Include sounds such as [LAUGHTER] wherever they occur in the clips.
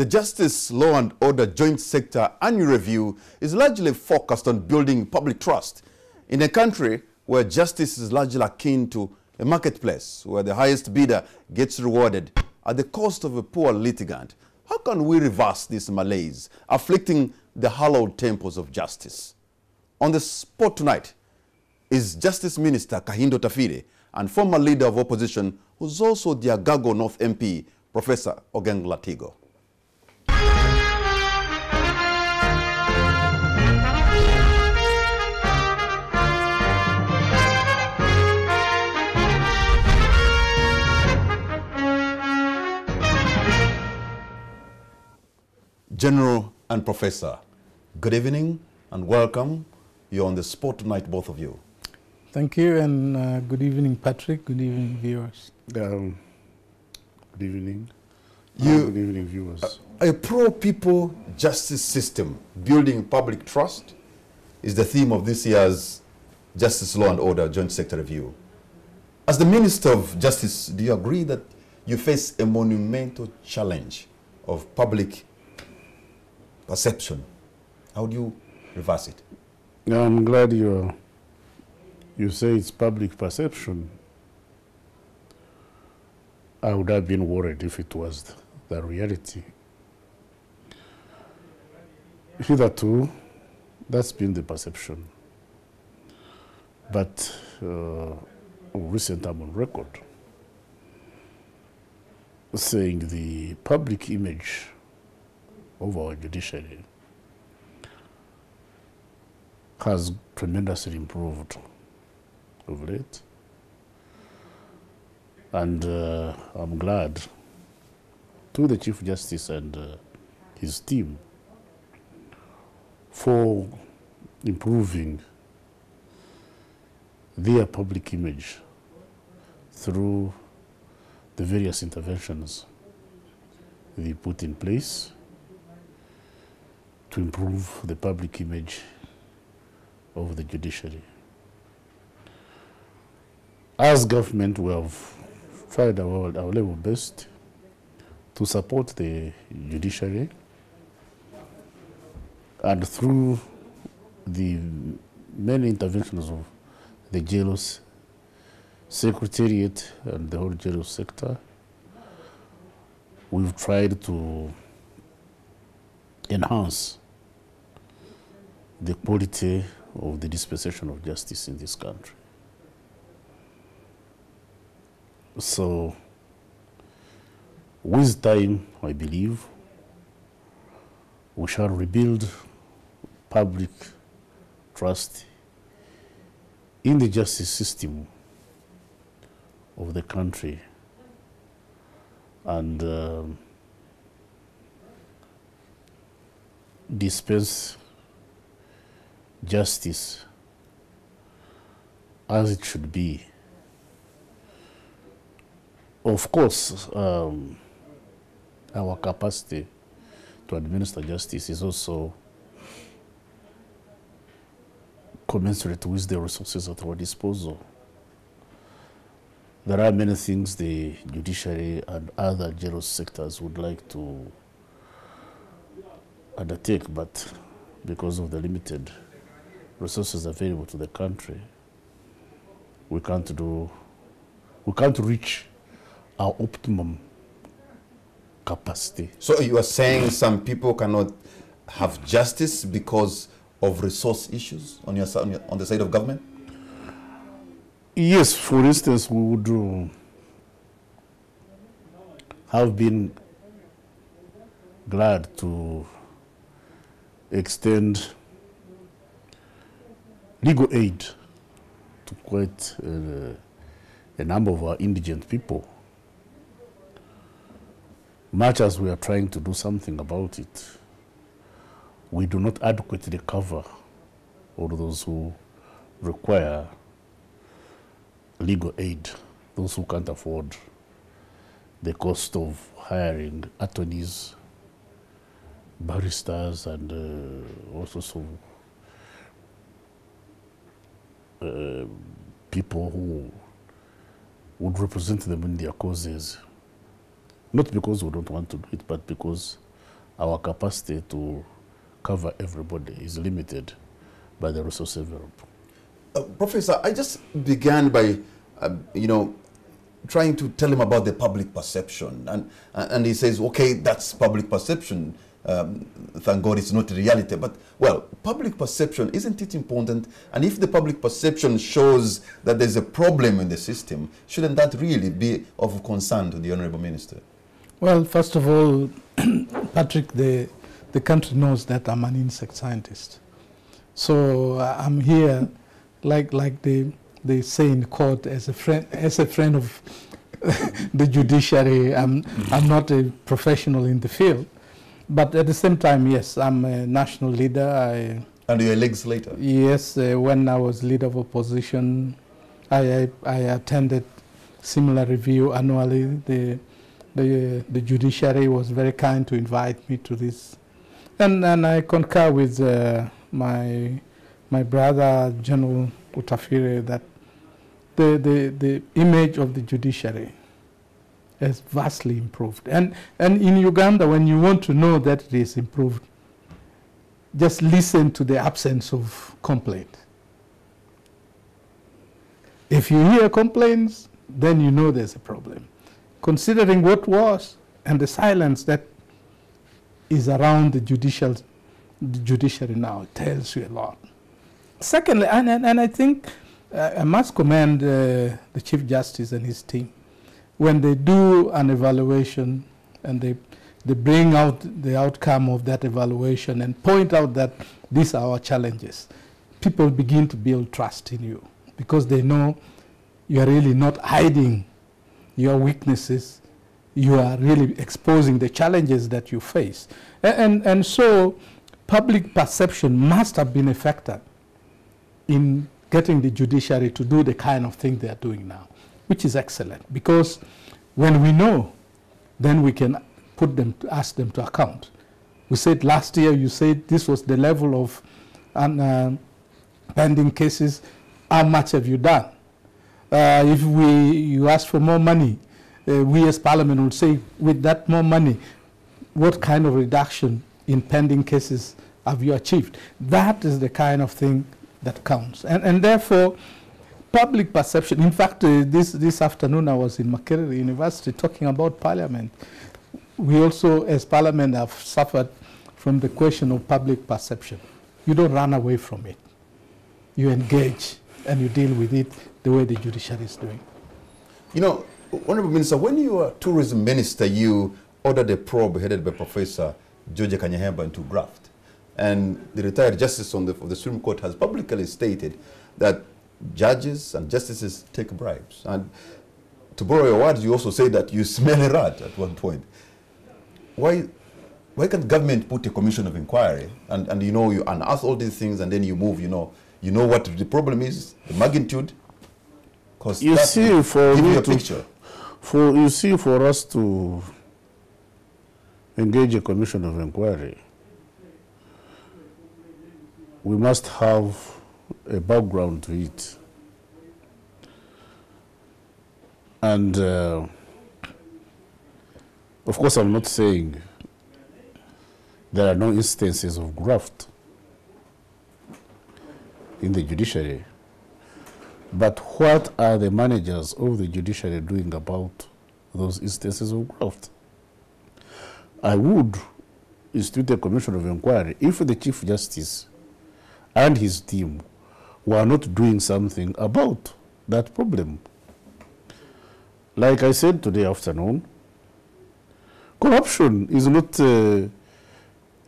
The Justice, Law and Order Joint Sector Annual Review is largely focused on building public trust in a country where justice is largely akin to a marketplace where the highest bidder gets rewarded at the cost of a poor litigant. How can we reverse this malaise afflicting the hallowed temples of justice? On the spot tonight is Justice Minister Kahinda Otafiire and former leader of opposition who's also the Agago North MP, Professor Ogenga Latigo. General and Professor, good evening and welcome. You're on the spot tonight, both of you. Thank you, and uh, good evening, Patrick. Good evening, viewers. Um, good evening. You- Uh, good evening, viewers. A pro-people justice system building public trust is the theme of this year's Justice, Law and Order Joint Sector Review. As the Minister of Justice, do you agree that you face a monumental challenge of public perception? How do you reverse it? I'm glad you you say it's public perception. I would have been worried if it was the, reality. Hitherto, that's been the perception. But uh, recent I'm on record saying the public image our judiciary has tremendously improved of late. And uh, I'm glad to the Chief Justice and uh, his team for improving their public image through the various interventions they put in place to improve the public image of the judiciary. As government, we have tried our, our level best to support the judiciary and through the many interventions of the JLOS secretariat and the whole jail sector, we've tried to enhance the quality of the dispensation of justice in this country. So, with time, I believe, we shall rebuild public trust in the justice system of the country and um, dispense justice as it should be. Of course, um, our capacity to administer justice is also commensurate with the resources at our disposal. There are many things the judiciary and other jail sectors would like to undertake, but because of the limited resources available to the country, we can't do, we can't reach our optimum capacity. So you are saying some people cannot have justice because of resource issues on your, si- on, your, on the side of government? Yes, for instance, we would uh, have been glad to extend legal aid to quite uh, a number of our indigent people. Much as we are trying to do something about it, we do not adequately cover all those who require legal aid, those who can't afford the cost of hiring attorneys, barristers, and uh, all sorts of uh, people who would represent them in their causes. Not because we don't want to do it, but because our capacity to cover everybody is limited by the resources available. Uh, Professor, I just began by, uh, you know, trying to tell him about the public perception. And, and he says, okay, that's public perception. Um, thank God it's not reality. But, well, public perception, isn't it important? And if the public perception shows that there's a problem in the system, shouldn't that really be of concern to the Honorable Minister? Well, first of all, [CLEARS THROAT] Patrick, the, the country knows that I'm an insect scientist. So uh, I'm here, like, like they, they say in court, as a friend, as a friend of [LAUGHS] the judiciary. I'm, I'm not a professional in the field. But at the same time, yes, I'm a national leader. I, and you're a legislator? Yes, uh, when I was leader of opposition, I, I, I attended similar review annually. The, the, the judiciary was very kind to invite me to this. And, and I concur with uh, my, my brother, General Otafiire, that the, the, the image of the judiciary has vastly improved. And, and in Uganda, when you want to know that it is improved, just listen to the absence of complaint. If you hear complaints, then you know there's a problem. Considering what was and the silence that is around the judicial the judiciary now tells you a lot. Secondly, and, and, and I think uh, I must commend uh, the Chief Justice and his team. When they do an evaluation and they, they bring out the outcome of that evaluation and point out that these are our challenges, people begin to build trust in you because they know you are really not hiding your weaknesses. You are really exposing the challenges that you face. And, and, and so public perception must have been a factor in getting the judiciary to do the kind of thing they are doing now, which is excellent. Because when we know, then we can put them, to ask them to account. We said last year, you said this was the level of uh, pending cases. How much have you done? Uh, if we, you ask for more money, uh, we as Parliament would say, with that more money, what kind of reduction in pending cases have you achieved? That is the kind of thing that counts. And, and therefore, public perception, in fact, uh, this, this afternoon I was in Makerere University talking about parliament. We also, as parliament, have suffered from the question of public perception. You don't run away from it. You engage and you deal with it the way the judiciary is doing. You know, Honorable Minister, when you were tourism minister, you ordered a probe headed by Professor George Kanyeihamba into graft. And the retired justice on the, of the Supreme Court has publicly stated that judges and justices take bribes. And to borrow your words, you also say that you smell a rat at one point. Why, why can't government put a commission of inquiry and, and you know, you unearth all these things and then you move, you know, you know what the problem is, the magnitude? Because you see, for give you a picture. For, you see, for us to engage a commission of inquiry, we must have a background to it. And uh, of course, I'm not saying there are no instances of graft in the judiciary. But what are the managers of the judiciary doing about those instances of graft? I would institute a commission of inquiry if the Chief Justice and his team were not doing something about that problem. Like I said today afternoon, corruption is not uh,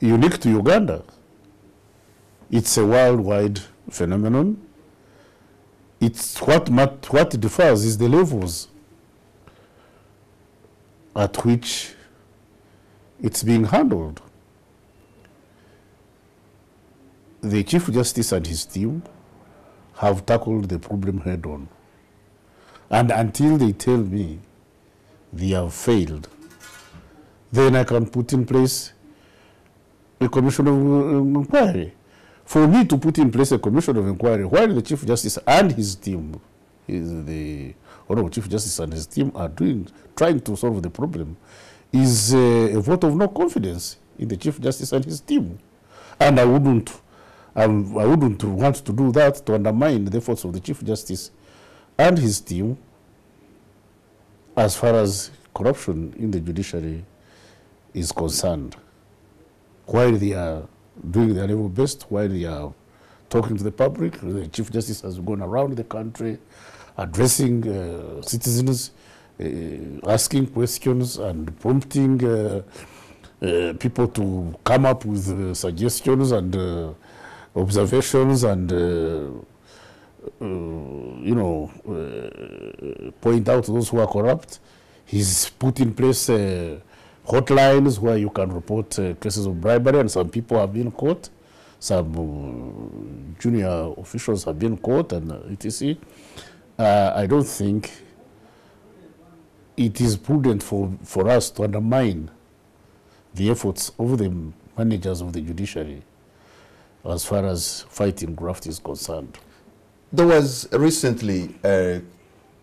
unique to Uganda. It's a worldwide phenomenon. It's what, what differs is the levels at which it's being handled. the Chief Justice and his team have tackled the problem head on. And until they tell me they have failed, then I can put in place a commission of uh, inquiry. For me to put in place a commission of inquiry while the Chief Justice and his team, is the Honorable Chief Justice and his team are doing, trying to solve the problem, is uh, a vote of no confidence in the Chief Justice and his team. And I wouldn't, um, I wouldn't want to do that to undermine the efforts of the Chief Justice and his team as far as corruption in the judiciary is concerned. While they are doing their level best, while they are talking to the public, the Chief Justice has gone around the country addressing uh, citizens, uh, asking questions and prompting uh, uh, people to come up with uh, suggestions and uh, observations and, uh, uh, you know, uh, point out those who are corrupt. He's put in place hotlines where you can report cases of bribery, and some people have been caught. Some junior officials have been caught, and etc. I don't think it is prudent for, for us to undermine the efforts of the managers of the judiciary as far as fighting graft is concerned. There was recently a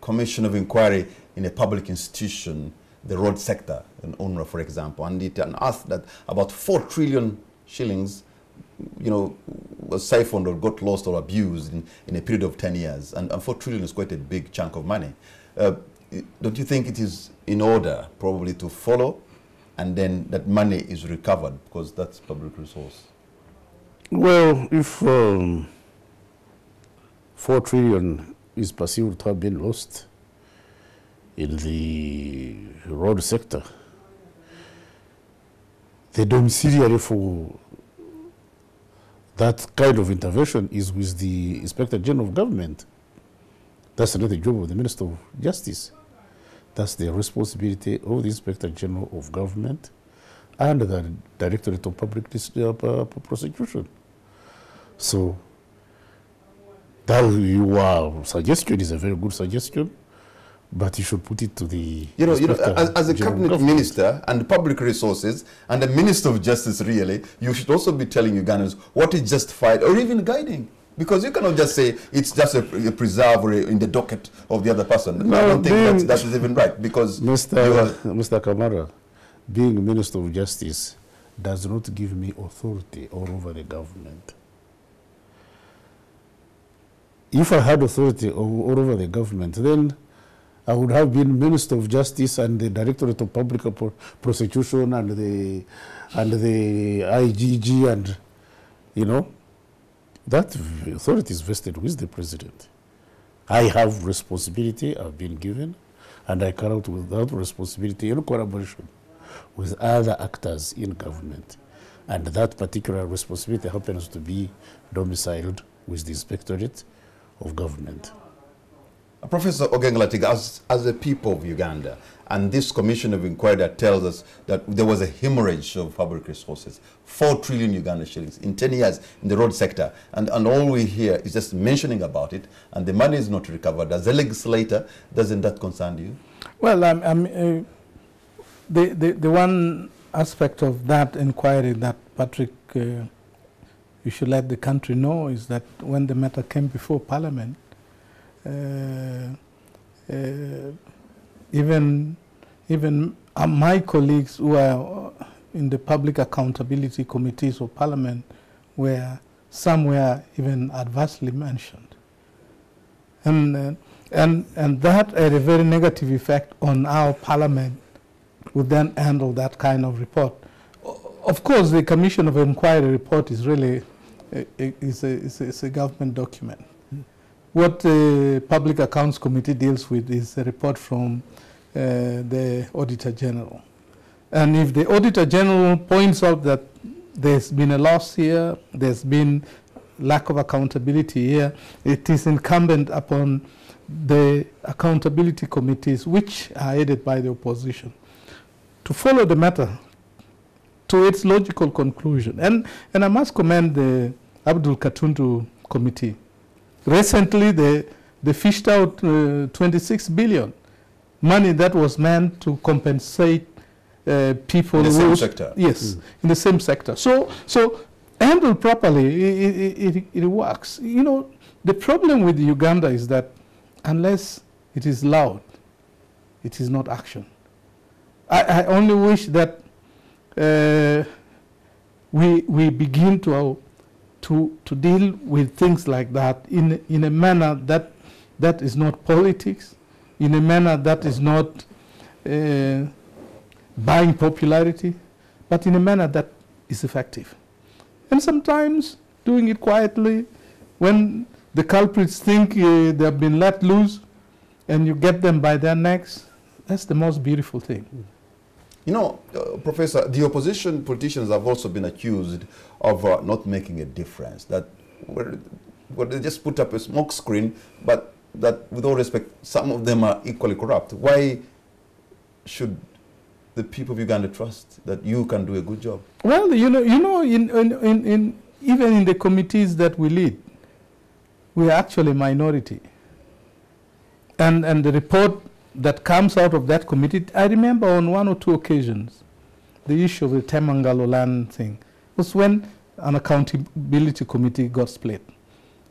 commission of inquiry in a public institution, the road sector, in UNRA, for example, and it unearthed that about 4 trillion shillings, you know, was siphoned or got lost or abused in, in a period of 10 years. And, and 4 trillion is quite a big chunk of money. Uh, don't you think it is in order probably to follow and then that money is recovered because that's public resource? Well, if um, 4 trillion is perceived to have been lost in the road sector, the domiciliary for that kind of intervention is with the Inspector General of Government. That's not the job of the Minister of Justice. That's the responsibility of the Inspector General of Government and the Directorate of Public uh, Prosecution. So that your suggestion is a very good suggestion, but you should put it to the You know, you know as, as a cabinet Government. minister and public resources and the minister of justice, really, you should also be telling Ugandans what is justified or even guiding. Because you cannot just say it's just a, a preserve or a, in the docket of the other person. No, I don't think being- that, that is even right. Because Mr. Mr. Kamara, being Minister of Justice does not give me authority all over the government. If I had authority over the government, then I would have been Minister of Justice and the Directorate of Public Prosecution and the and the IGG and you know that authority is vested with the president. I have responsibility I've been given, and I carry out with that responsibility in collaboration with other actors in government. And that particular responsibility happens to be domiciled with the Inspectorate of Government. Professor Ogenga Latigo, as, as a people of Uganda, and this commission of inquiry that tells us that there was a hemorrhage of public resources, 4 trillion Uganda shillings in 10 years in the road sector, and, and all we hear is just mentioning about it, and the money is not recovered. As a legislator, doesn't that concern you? Well, I'm, I'm, uh, the, the, the one aspect of that inquiry that Patrick, uh, you should let the country know is that when the matter came before Parliament, uh, uh, even, even my colleagues who are in the public accountability committees of Parliament were somewhere even adversely mentioned. And, uh, and, and that had a very negative effect on our parliament would then handle that kind of report. Of course, the Commission of Inquiry report is really a, a, is a, is a, is a government document. What the Public Accounts Committee deals with is a report from uh, the Auditor General. And if the Auditor General points out that there's been a loss here, there's been lack of accountability here, it is incumbent upon the accountability committees, which are headed by the opposition, to follow the matter to its logical conclusion. And, and I must commend the Abdul Katuntu committee. Recently, they, they fished out uh, 26 billion, money that was meant to compensate uh, people In the same sector. Yes, in the same sector. So, so handled properly, it, it, it, it works. You know, the problem with Uganda is that unless it is loud, it is not action. I, I only wish that uh, we, we begin to, to, to deal with things like that in, in a manner that, that is not politics, in a manner that is not uh, buying popularity, but in a manner that is effective. And sometimes doing it quietly when the culprits think uh, they have been let loose and you get them by their necks, that's the most beautiful thing. You know, uh, Professor, the opposition politicians have also been accused of uh, not making a difference. That well, well, they just put up a smoke screen, but that, with all respect, some of them are equally corrupt. Why should the people of Uganda trust that you can do a good job? Well, you know, you know, in, in, in, in even in the committees that we lead, we are actually a minority. And, and the report that comes out of that committee, I remember on one or two occasions, the issue of the Temangalo land thing was when an accountability committee got split.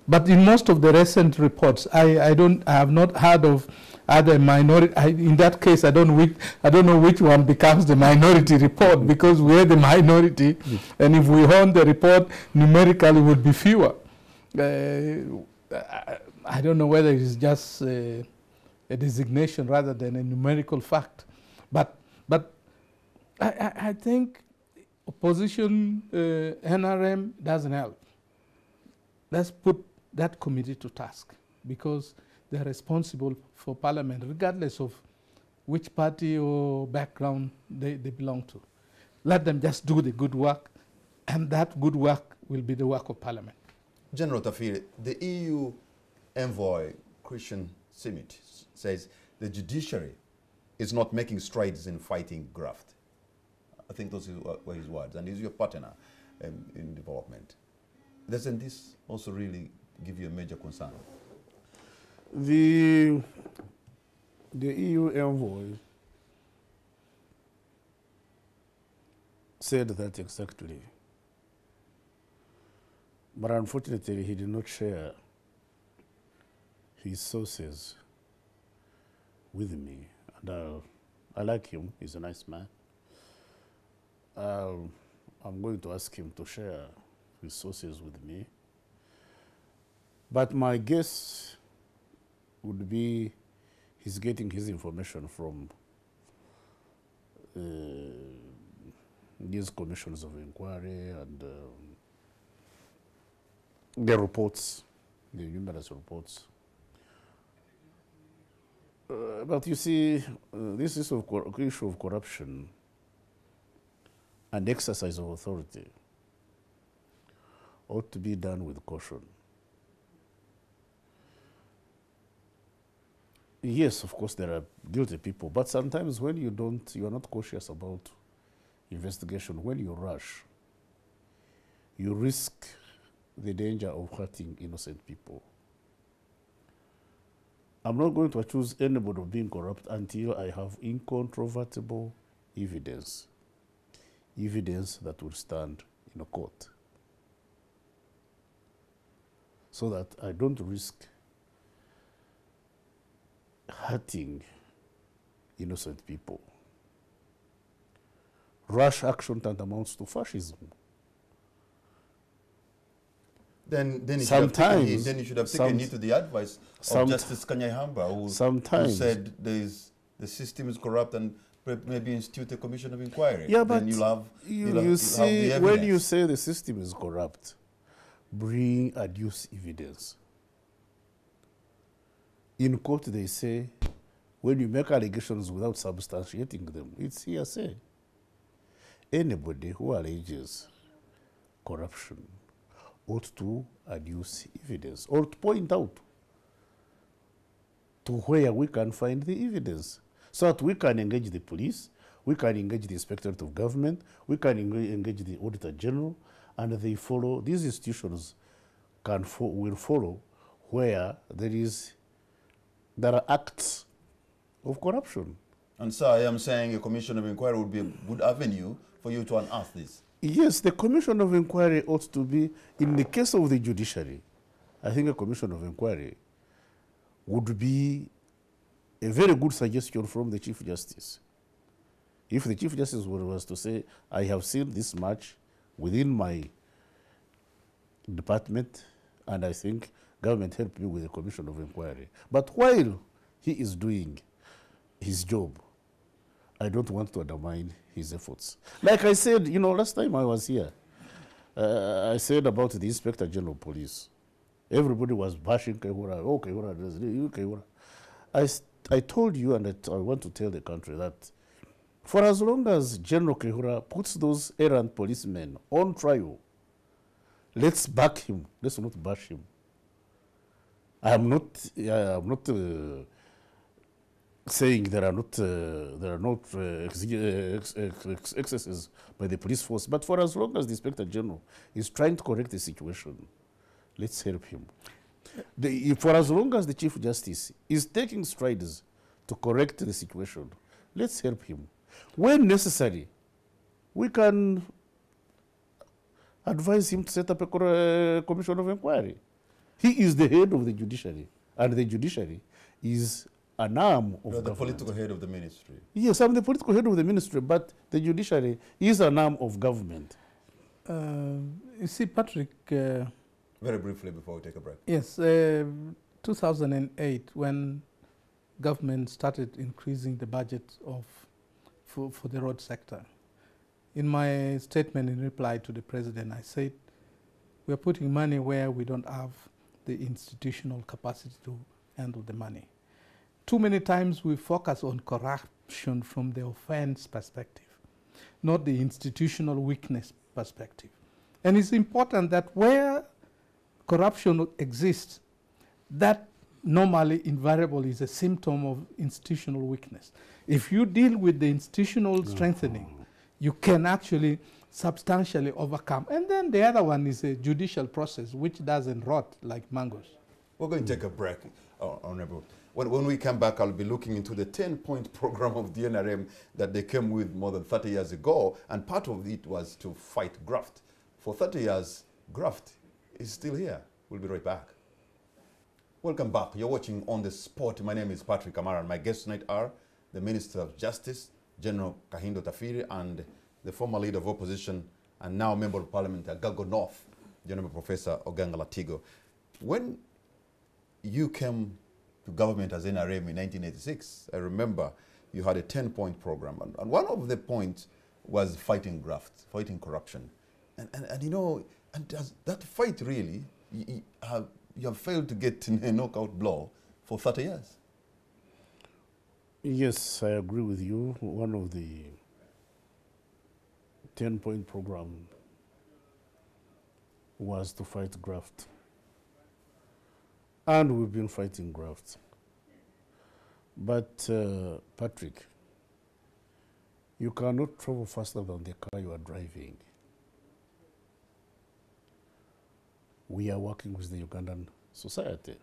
But in most of the recent reports, I, I don't, I have not heard of other minority. I, in that case, I don't, which, I don't know which one becomes the minority report because we're the minority, mm. and if we own the report, numerically would be fewer. Uh, I, I, don't know whether it's just. Uh, a designation rather than a numerical fact. But, but I, I, I think opposition uh, NRM doesn't help. Let's put that committee to task because they're responsible for parliament regardless of which party or background they, they belong to. Let them just do the good work and that good work will be the work of parliament. General Otafiire, the EU envoy Kristian Schmidt says the judiciary is not making strides in fighting graft. I think those were his words, and he's your partner um, in development. Doesn't this also really give you a major concern? The, the EU envoy said that exactly. But unfortunately, he did not share his sources with me. And uh, I like him, he's a nice man. Uh, I'm going to ask him to share his sources with me. But my guess would be he's getting his information from uh, these commissions of inquiry and um, the reports, the numerous reports uh, but you see, uh, this issue of, issue of corruption and exercise of authority ought to be done with caution. Yes, of course, there are guilty people, but sometimes when you don't, you are not cautious about investigation, when you rush, you risk the danger of hurting innocent people. I'm not going to accuse anybody of being corrupt until I have incontrovertible evidence, evidence that will stand in a court. So that I don't risk hurting innocent people. Rash action tantamounts to fascism. Then, then, sometimes, taken, then you should have taken heed to the advice of Justice Kanyeihamba, who, who said the system is corrupt and maybe institute a commission of inquiry. Yeah, but you'll have, you, you'll you have, see, when you say the system is corrupt, bring adduce evidence. In court, they say, when you make allegations without substantiating them, it's hearsay. Anybody who alleges corruption ought to adduce evidence or to point out to where we can find the evidence so that we can engage the police, we can engage the inspectorate of government, we can engage the auditor general, and they follow, these institutions can fo will follow where there is, there are acts of corruption. And so I am saying a commission of inquiry would be a good avenue for you to unearth this. Yes, the commission of inquiry ought to be, in the case of the judiciary, I think a commission of inquiry would be a very good suggestion from the Chief Justice. If the Chief Justice was to say, I have seen this much within my department, and I think government helped me with the commission of inquiry. But while he is doing his job, I don't want to undermine his efforts. Like I said, you know, last time I was here, uh, I said about the Inspector General of Police. Everybody was bashing Kayihura. Oh, Kayihura you Kayihura. I, I told you, and I want to tell the country that for as long as General Kayihura puts those errant policemen on trial, let's back him. Let's not bash him. I am not. I am not uh, saying there are not uh, there are not uh, ex- ex- ex- ex- excesses by the police force, but for as long as the inspector general is trying to correct the situation, let's help him. The, for as long as the chief justice is taking strides to correct the situation, let's help him. When necessary, we can advise him to set up a uh, commission of inquiry. He is the head of the judiciary, and the judiciary is an arm of You're the political head of the ministry. Yes, I'm the political head of the ministry, but the judiciary is an arm of government. Uh, you see, Patrick, uh, Very briefly before we take a break. yes, uh, 2008, when government started increasing the budget of for, for the road sector, in my statement in reply to the president, I said we are putting money where we don't have the institutional capacity to handle the money. Too many times we focus on corruption from the offense perspective, not the institutional weakness perspective. And it's important that where corruption exists, that normally invariable is a symptom of institutional weakness. If you deal with the institutional strengthening, you can actually substantially overcome. And then the other one is a judicial process which doesn't rot like mangoes. We're going to take a break, uh, Honorable. When, when we come back, I'll be looking into the 10-point [LAUGHS] program of the NRM that they came with more than 30 years ago, and part of it was to fight graft. For 30 years, graft is still here. We'll be right back. Welcome back. You're watching On the Spot. My name is Patrick Kamara, and my guests tonight are the Minister of Justice, General Kahinda Otafiire, and the former leader of opposition and now member of parliament, Gago North, General Professor Ogenga Latigo. When you came to government as NRM in 1986, I remember you had a 10-point program, and, and one of the points was fighting graft, fighting corruption. And, and, and you know, and does that fight really, you, have, you have failed to get [LAUGHS] a knockout blow for 30 years. Yes, I agree with you. One of the 10 point program was to fight graft. And we've been fighting graft. But, uh, Patrick, you cannot travel faster than the car you are driving. We are working with the Ugandan society.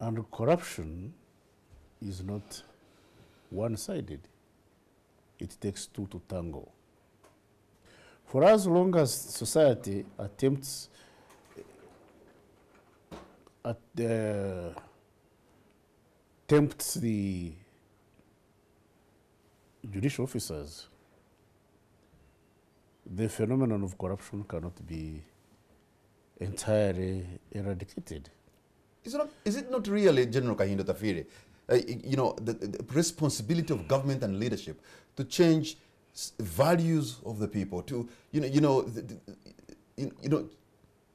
And corruption is not one sided, it takes two to tango. For as long as society attempts at the tempts the judicial officers, the phenomenon of corruption cannot be entirely eradicated. Is it not, is it not really, General Kahinda Otafiire, uh, you know, the, the responsibility of government and leadership to change values of the people, to, you know, you know, the, the, you you know,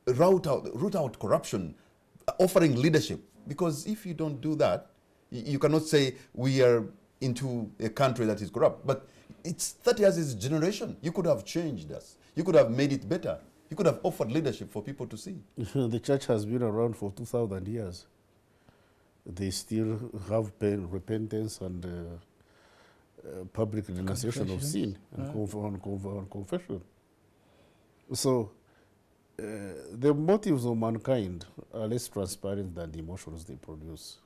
root out, root out corruption, offering leadership? Because if you don't do that, you, you cannot say we are into a country that is corrupt. But it's 30 years is generation. You could have changed us. You could have made it better. You could have offered leadership for people to see. [LAUGHS] the church has been around for 2,000 years. They still have pain, repentance and uh, uh, public renunciation of sin and yeah. conf- and conf- and confession. So, the motives of mankind are less transparent than the emotions they produce.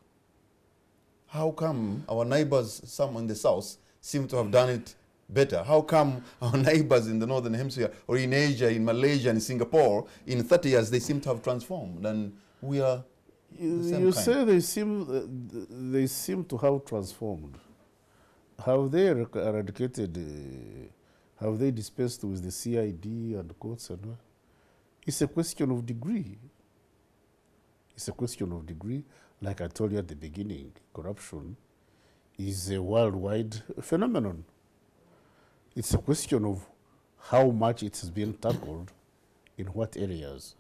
How come our neighbors, some in the south, seem to have done it better? How come our [LAUGHS] neighbors in the northern hemisphere or in Asia, in Malaysia, in Singapore, in 30 years, they seem to have transformed? And we are You, you say they seem, uh, they seem to have transformed. have they eradicated, uh, have they dispensed with the CID and courts and all? It's a question of degree. It's a question of degree. Like I told you at the beginning, corruption is a worldwide phenomenon. It's a question of how much it has been tackled in what areas.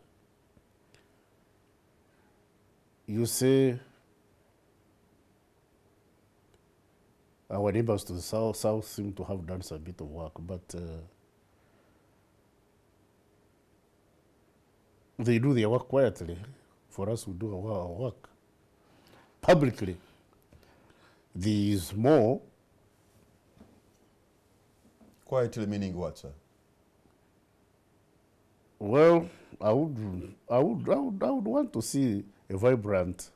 You say our neighbors to the south, south seem to have done some bit of work, but uh, they do their work quietly. For us, we do our, work publicly. There is more Quietly meaning what, sir? Well, I would, I would, I would, I would want to see a vibrant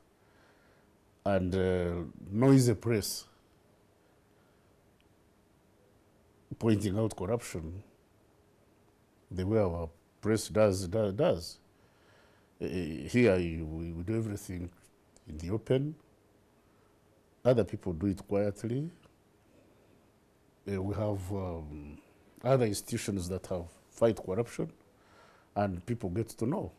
and uh, noisy press pointing out corruption the way our press does. does, does. Uh, here, you, we, we do everything in the open. Other people do it quietly. Uh, we have um, other institutions that have fight corruption and people get to know.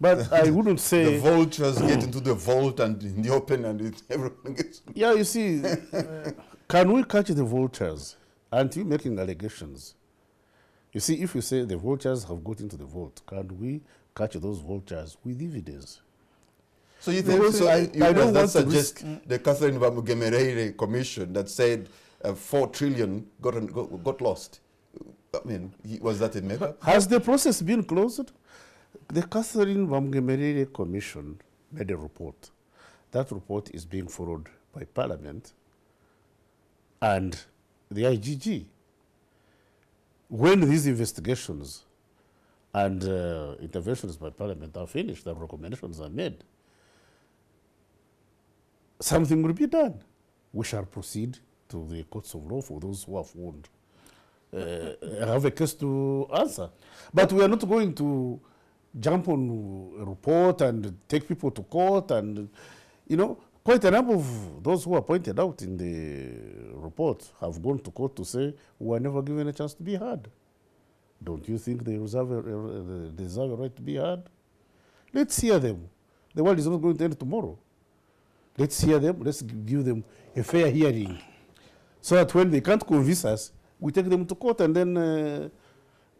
But [LAUGHS] I wouldn't say The vultures get into the vault and in the open and it, [LAUGHS] everyone gets. yeah, you see, uh, can we catch the vultures? Aren't you making allegations? You see, if you say the vultures have got into the vault, can we catch those vultures with evidence? So you think Because so? I- you I guys don't that want to suggest the Catherine Bamugemereire commission that said uh, four trillion got, an- got got lost. I mean, was that a makeup? Has the process been closed? The Catherine Bamugemereire Commission made a report. That report is being followed by Parliament and the IGG. When these investigations and uh, interventions by Parliament are finished, the recommendations are made, something will be done. We shall proceed to the courts of law for those who are found uh, have a case to answer. But we are not going to jump on a report and take people to court and, you know, quite a number of those who are pointed out in the report have gone to court to say we were never given a chance to be heard. Don't you think they deserve a, a- they deserve a right to be heard? Let's hear them. The world is not going to end tomorrow. Let's hear them. Let's give them a fair hearing so that when they can't convince us, we take them to court and then uh,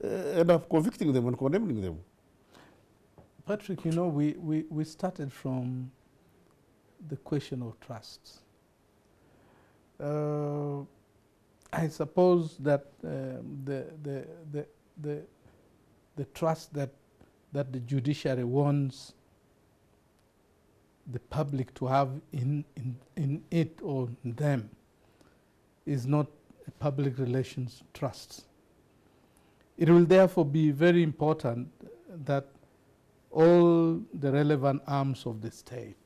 uh, end up convicting them and condemning them. Patrick, you know, we, we, we started from the question of trust. Uh, I suppose that um, the, the, the, the, the trust that, that the judiciary wants the public to have in, in, in it or them is not a public relations trust. It will therefore be very important that all the relevant arms of the state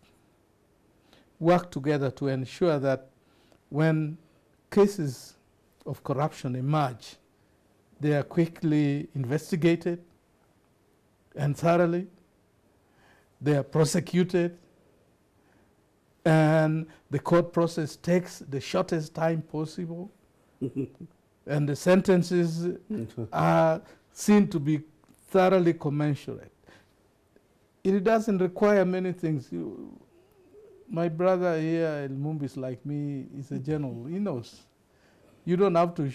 work together to ensure that when cases of corruption emerge, they are quickly investigated and thoroughly, they are prosecuted, and the court process takes the shortest time possible, [LAUGHS] and the sentences are seen to be thoroughly commensurate. It doesn't require many things. You, my brother here, El Mumbi, is like me, is a general. He knows. You don't have to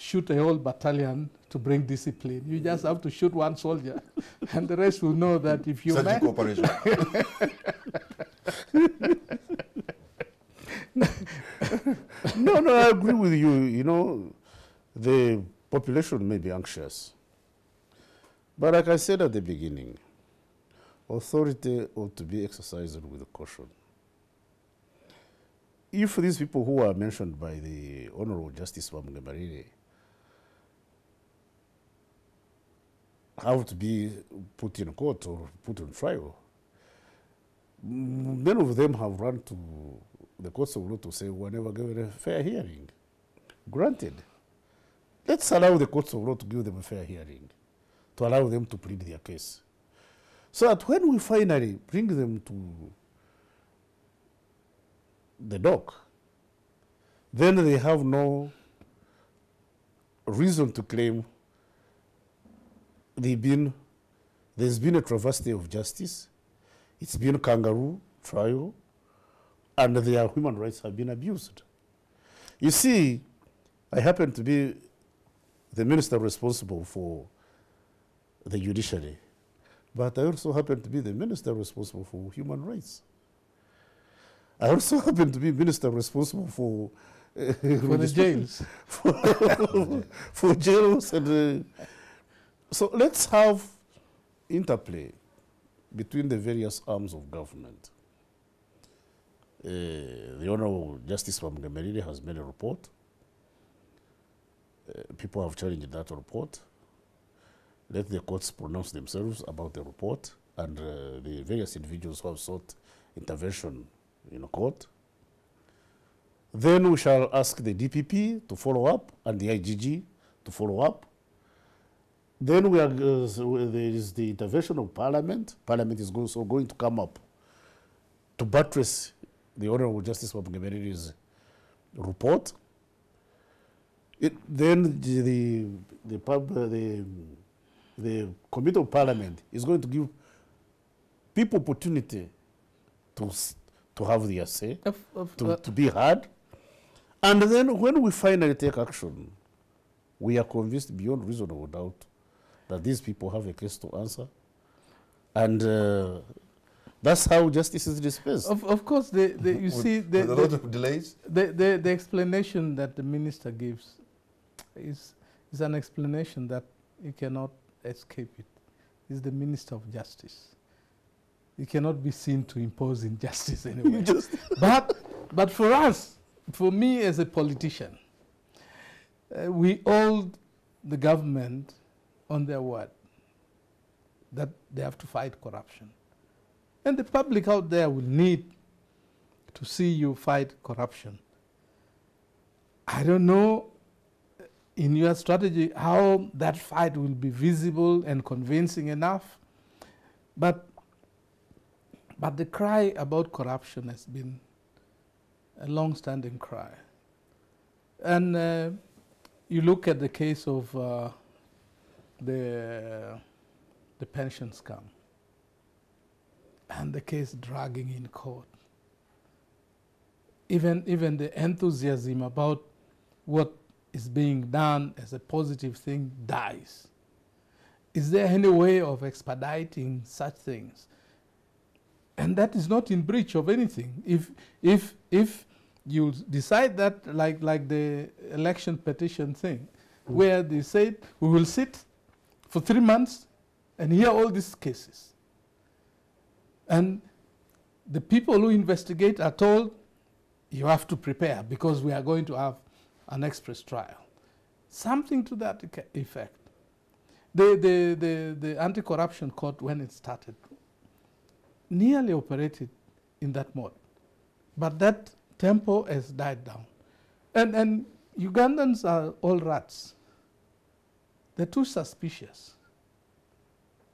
shoot a whole battalion to bring discipline. You just have to shoot one soldier, [LAUGHS] and the rest will know that if you Surgical man- operation. [LAUGHS] no, no, I agree with you. You know, the population may be anxious. But like I said at the beginning, authority ought to be exercised with caution. If these people who are mentioned by the Honorable Justice Bamugemereire have to be put in court or put on trial, many of them have run to the courts of law to say we were never given a fair hearing. Granted. Let's allow the courts of law to give them a fair hearing, to allow them to plead their case. So that when we finally bring them to the dock, then they have no reason to claim they've been, there's been a travesty of justice, it's been kangaroo trial, and their human rights have been abused. You see, I happen to be the minister responsible for the judiciary, but I also happen to be the minister responsible for human rights. I also happen to be minister responsible for uh, For the [LAUGHS] jails. for, [LAUGHS] for jails and uh, so let's have interplay between the various arms of government. Uh, the Honorable Justice Bamugemereire has made a report. Uh, people have challenged that report. Let the courts pronounce themselves about the report and uh, the various individuals who have sought intervention in court. Then we shall ask the DPP to follow up and the IGG to follow up. Then we are, uh, there is the intervention of Parliament. Parliament is also going to come up to buttress the Honorable Justice of Bamugemereire's report. It, then the the the, uh, the the Committee of Parliament is going to give people opportunity to to have their say Of, of, to, uh, to be heard. And then when we finally take action, we are convinced beyond reasonable doubt that these people have a case to answer. And uh, that's how justice is dispensed. of, of course, the, the, you [LAUGHS] With- see, the, with a lot the, of delays. the, the, the explanation that the minister gives is, is an explanation that you cannot escape it. He's the minister of justice. He cannot be seen to impose injustice [LAUGHS] anyway. [LAUGHS] but, but for us, for me as a politician, uh, we hold the government on their word that they have to fight corruption. And the public out there will need to see you fight corruption. I don't know uh, in your strategy how that fight will be visible and convincing enough, but, but the cry about corruption has been a long standing cry. And uh, you look at the case of uh, the, the pension scam and the case dragging in court. Even, even the enthusiasm about what is being done as a positive thing dies. Is there any way of expediting such things? And that is not in breach of anything. If, if, if you decide that, like, like the election petition thing, mm. where they said we will sit for three months and hear all these cases. And the people who investigate are told you have to prepare because we are going to have an express trial. Something to that effect. The, the, the, the anti corruption court, when it started, nearly operated in that mode. But that tempo has died down. And, and Ugandans are all rats. They're too suspicious.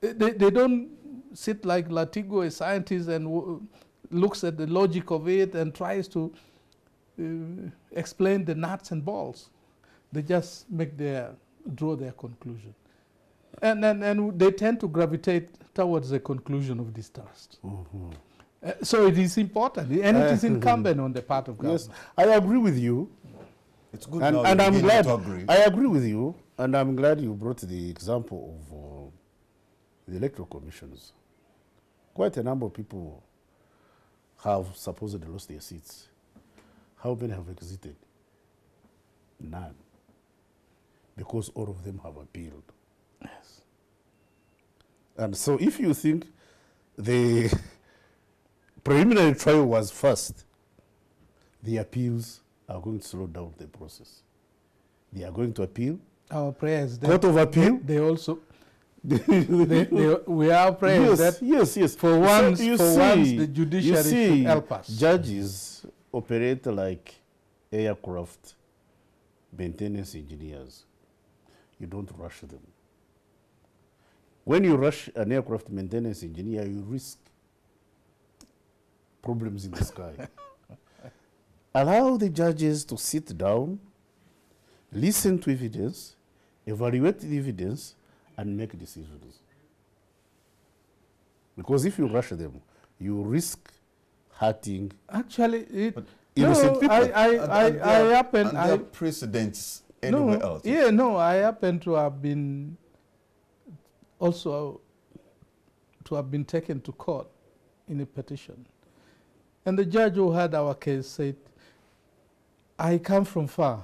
They, they, they don't sit like Latigo, a scientist, and w- looks at the logic of it and tries to uh, explain the nuts and bolts. They just make their, draw their conclusion. And, and, and they tend to gravitate towards the conclusion of distrust. Uh, so it is important, and it is [LAUGHS] incumbent on the part of government. Yes, I agree with you. It's good and, and I'm glad to agree. I agree with you, and I'm glad you brought the example of uh, the electoral commissions. Quite a number of people have supposedly lost their seats. How many have exited? None, because all of them have appealed. Yes. And so, if you think the [LAUGHS] preliminary trial was first, the appeals are going to slow down the process. They are going to appeal. Our prayers, Court of appeal. they also, they, they, we are praying yes, that yes, yes. for once- you for see, once the judiciary should help us. Judges operate like aircraft maintenance engineers. You don't rush them. When you rush an aircraft maintenance engineer, you risk problems in the sky. [LAUGHS] allow the judges to sit down, listen to evidence, evaluate the evidence, and make decisions. Because if you rush them, you risk hurting Actually, it, innocent no, people. I, I, And- I, and I there are- happen, and I, there are precedents anywhere no, else. Yeah, no, I happen to have been also to have been taken to court in a petition. And the judge who heard our case said, I come from far.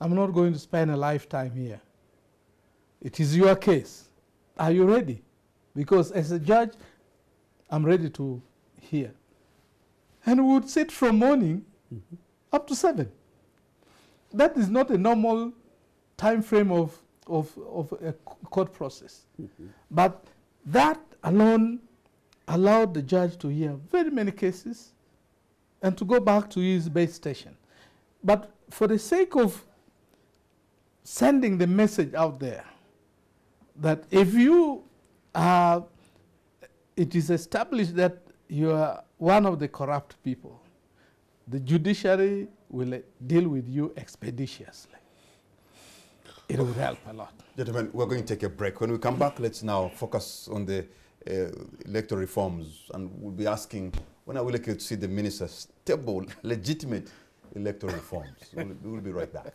I'm not going to spend a lifetime here. It is your case. Are you ready? Because as a judge, I'm ready to hear. And we would sit from morning mm-hmm. up to seven that is not a normal time frame of, of, of a court process. Mm-hmm. But that alone allowed the judge to hear very many cases and to go back to his base station. But for the sake of sending the message out there that if you are, it is established that you are one of the corrupt people, the judiciary will uh, deal with you expeditiously. It will help a lot. Gentlemen, we're going to take a break. When we come back, let's now focus on the uh, electoral reforms. And we'll be asking, when are we likely to see the ministers table legitimate electoral reforms? We'll, we'll be right back.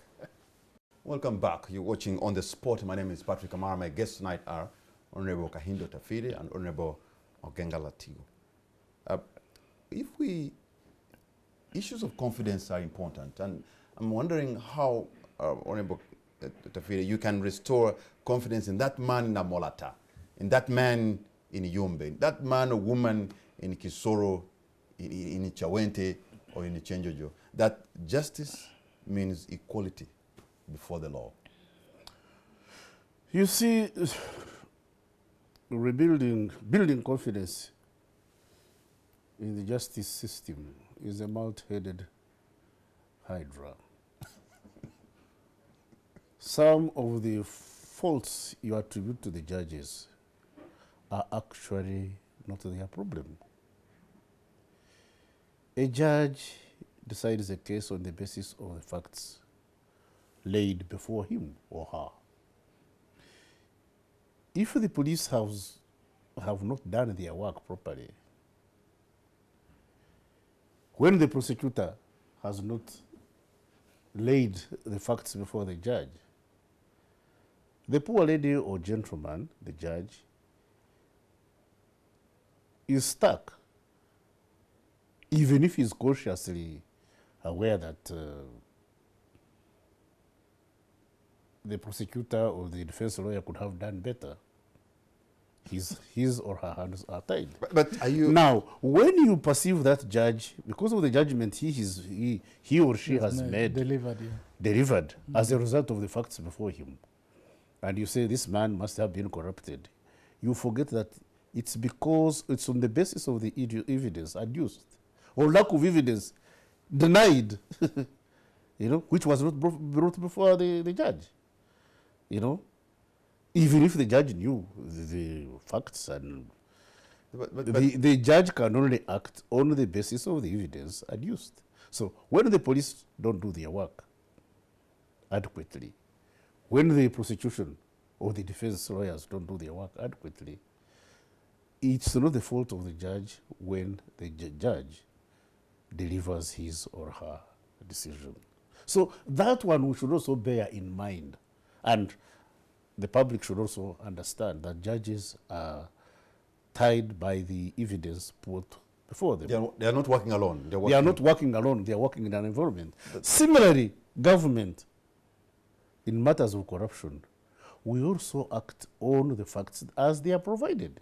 Welcome back. You're watching On the Spot. My name is Patrick Kamara. My guests tonight are Honorable Kahinda Otafiire and Honorable Ogenga Latigo. Uh, if we issues of confidence are important, and I'm wondering how, uh, Honorable uh, Otafiire, you can restore confidence in that man in Amolatar, in that man in Yumbe, in that man or woman in Kisoro, in, in Chawente, or in Kyenjojo, that justice means equality before the law. You see, rebuilding, building confidence in the justice system is a multi-headed hydra. Some of the faults you attribute to the judges are actually not their problem. A judge decides a case on the basis of the facts laid before him or her. If the police has, have not done their work properly, when the prosecutor has not laid the facts before the judge, the poor lady or gentleman, the judge, is stuck, even if he's consciously aware that uh, the prosecutor or the defense lawyer could have done better. His, his or her hands are tied. But, but are you Now, when you perceive that judge, because of the judgment he, is, he, he or she has ma- made, Delivered, yeah. delivered mm-hmm. as a result of the facts before him, and you say this man must have been corrupted, you forget that it's because it's on the basis of the evidence adduced or lack of evidence denied, [LAUGHS] you know, which was not brought before the, the judge, you know. Even if the judge knew the, the facts and but, but, but the, the judge can only act on the basis of the evidence adduced. So when the police don't do their work adequately, when the prosecution or the defense lawyers don't do their work adequately, it's not the fault of the judge when the judge delivers his or her decision. So that one we should also bear in mind. And the public should also understand that judges are tied by the evidence put before them. they, are, they are not working alone. They're They are working- not working alone, they are working in an environment. Similarly, government, in matters of corruption, we also act on the facts as they are provided.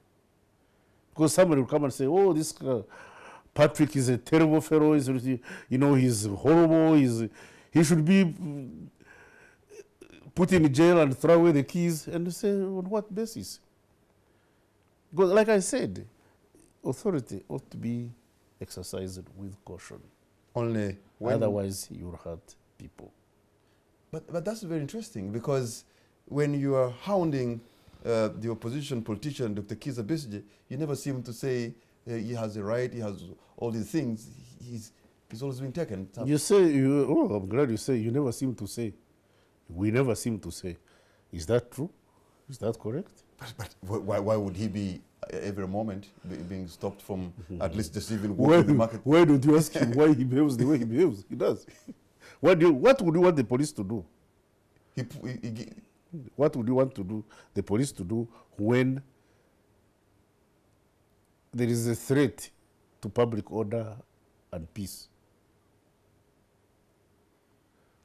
Because somebody will come and say, oh, this uh, Patrick is a terrible fellow, he's, you know, he's horrible, he's, he should be put in jail and throw away the keys. And say, on what basis? Because like I said, authority ought to be exercised with caution. only when Otherwise, you'll hurt people. But, but that's very interesting because when you are hounding uh, the opposition politician, Dr. Kizza Besigye, you never seem to say uh, he has a right, he has all these things. He's, It's always been taken. You say, you, oh, I'm glad you say, you never seem to say. We never seem to say. Is that true? Is that correct? But, but why, why would he be uh, every moment being stopped from at least just even Why, walking the market? why don't you ask him why he behaves the way he [LAUGHS] behaves? He does. what, do you, what would you want the police to do? He, he, he, What would you want to do, the police to do, when there is a threat to public order and peace?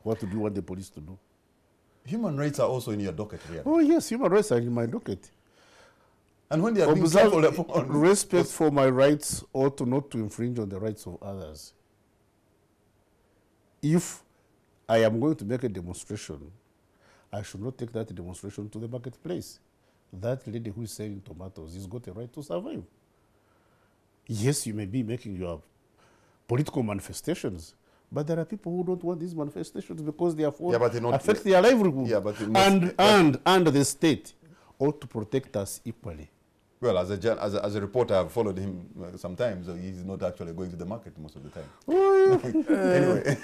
What would you want the police to do? Human rights are also in your docket, really. Oh, yes, human rights are in my docket. And when they are Observe being upon, respect for my rights ought to not to infringe on the rights of others. If I am going to make a demonstration, I should not take that demonstration to the marketplace. That lady who is selling tomatoes has got a right to survive. Yes, you may be making your political manifestations, but there are people who don't want these manifestations because they afford Yeah, but not- affect their livelihood. Yeah, but it must- and but- and and the state ought to protect us equally. well, as a, as a, as a reporter, I've followed him uh, sometimes, so he's not actually going to the market most of the time. [LAUGHS] anyway,